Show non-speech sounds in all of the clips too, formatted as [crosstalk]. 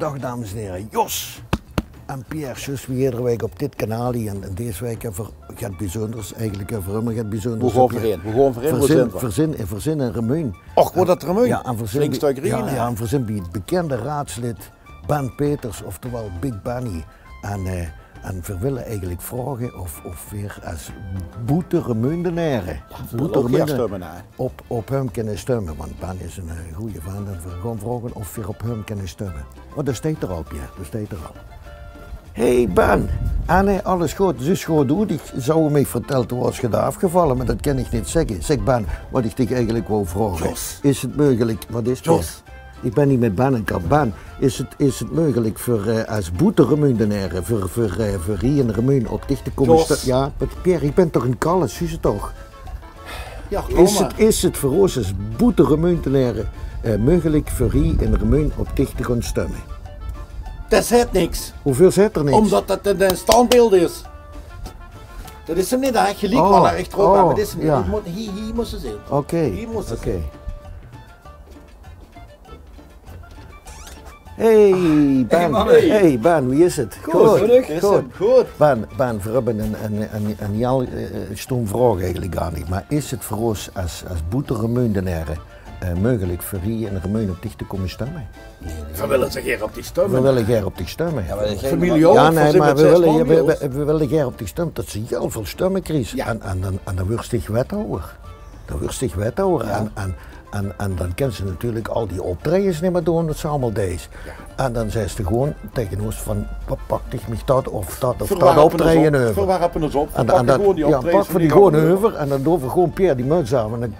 Goeiedag dames en heren, Jos en Pierre, zus wie iedere week op dit kanaal hier. en, en deze week het bijzonders, eigenlijk we helemaal het bijzonders. We gaan voorin, we gaan voorin, Verzin, er. verzin, en verzin en remuun. Och, wordt dat Remuun? Ja, en verzin, ja, ja, en verzin bij het bekende raadslid Ben Peters, oftewel Big Benny. En, en we willen eigenlijk vragen of, of weer als boete remundenaren, we willen ook hier stemmen, hè. op, op hem kunnen stemmen. Want Ben is een eh, goede vriend en we gaan vragen of we op hem kunnen stemmen. Oh, dat staat erop, ja, dat staat erop. Hé hey Ben, ah nee, alles goed, zus goed doet. Ik zou vertellen toen was je daar afgevallen, maar dat kan ik niet zeggen. Zeg Ben, wat ik dich eigenlijk wou vragen. Jos. Is het mogelijk, wat is het? Ik ben niet met Ben en kap. Ben, is het, is het mogelijk voor eh, als boeteremundenaren, voor, voor, eh, voor hier en remun op dicht te komen? Jos. Ja, maar Pierre, ik ben toch een kalle, zie je toch? Ja, kom Is maar. het, is het voor ons als boeteremundenaren eh, mogelijk voor hier en remun op dicht te gaan stemmen? Dat zegt niks. Hoeveel zit er niet? Omdat dat een standbeeld is. Dat is hem niet. Je liep Oh, wel naar achterop, oh, maar dat is hem niet. ja. Het Hier, hier moet ze zitten. Oké, Hier ze oké. Hey Ben, hey Ben, wie is het? Goed, is goed. hem, goed. Ben, Ben, we hebben een, een, een, een heel eh, stom vraag eigenlijk gar niet. Maar is het voor ons als, als boeteremundenaren eh mogelijk voor hier en remun op dicht te komen stemmen? We willen zich hier op die We stemmen. willen hier op die stemmen. Ja, Familie ook, Ja, nee, maar we willen, we, we, we willen hier op die stem dat ze heel veel stemmen krijgen. Ja. En, en, dan, en dan wordt zich wethouder. Dan wordt zich wethouder. En, en, en, en dan kan ze natuurlijk al die optredens niet meer doen, dat ze allemaal deze. En dan zei ze gewoon tegen ons van, "Pa- pak dich mich dat of dat of dat Verwarpen optreden op, over. Verwarpen ons op. En, en dat, gewoon die ja, pak en die gaan gewoon over en dan doen we gewoon Pierre die muts aan en dan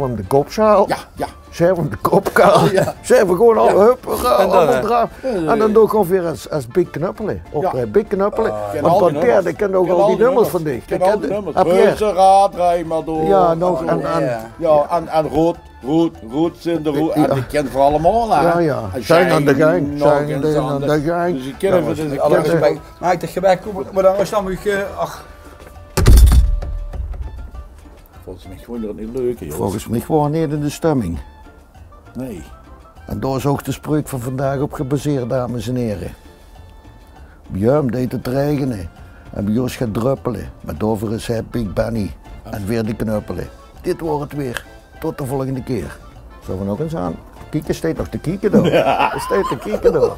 we hem de kop schaal. Ja, ja. We hem de kop kaal. Ja. Scheren we gewoon al, Ja. hup, En dan, eraan. En dan doe ik gewoon weer als, als big knuppelen. Op Ja. eh, big knuppelen. Ken Want al van die die kent ook Ken al die nummers van dich. Ken Die al kent- die nummers. Reuzenraad, draai maar door. Ja, nog En en, ja. Ja, en, en rood, rood, rood zijn de rood. En Ja. die kent voor allemaal, hè. Ja, ja. Zijn aan de gang, zijn aan de gang. Dus ik ken Ja, dus Alle hem. respect. Maar ik dacht, gebek, maar dan was dan weer, ach, Volgens mij gewoon niet leuk, joh. Volgens mij gewoon niet in de stemming. Nee. En daar is ook de spreuk van vandaag op gebaseerd, dames en heren. Bij deed het regenen en bij ons gaat druppelen. Maar over is hij Big Benny en weer die knuppelen. Dit wordt het weer. Tot de volgende keer. Zullen we nog eens aan? Kieken steekt nog te kieken [laughs] door. Er steekt te kieken door.